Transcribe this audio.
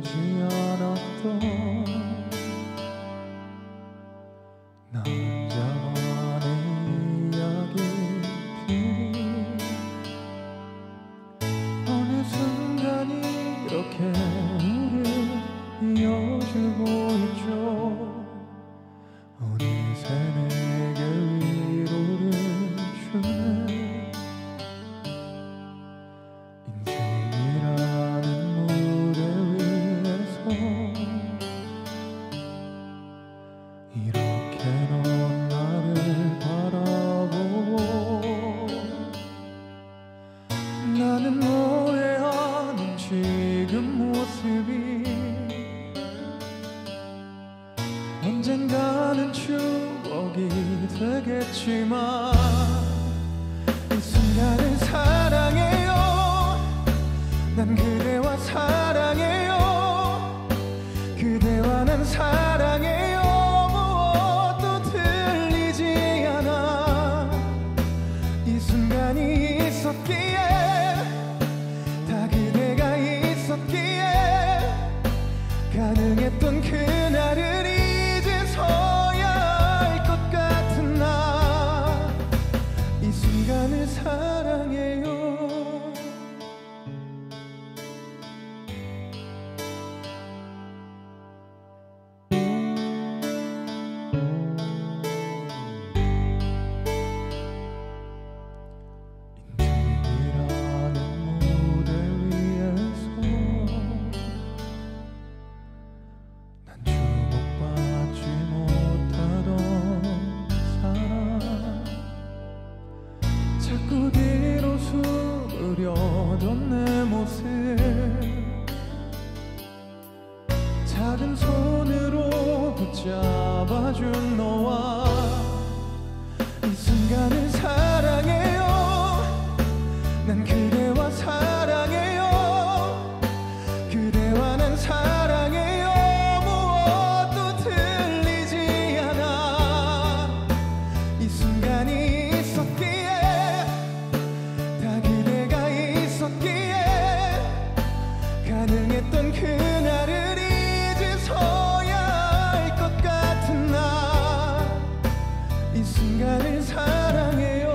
오지 않았던 지금 모습이 언젠가는 추억이 되겠지만 자꾸 뒤로 숨으려던 내 모습. 작은 손으로 붙잡아준 너. 그날을 잊어야 할 것 같은 나 이 순간을 사랑해요.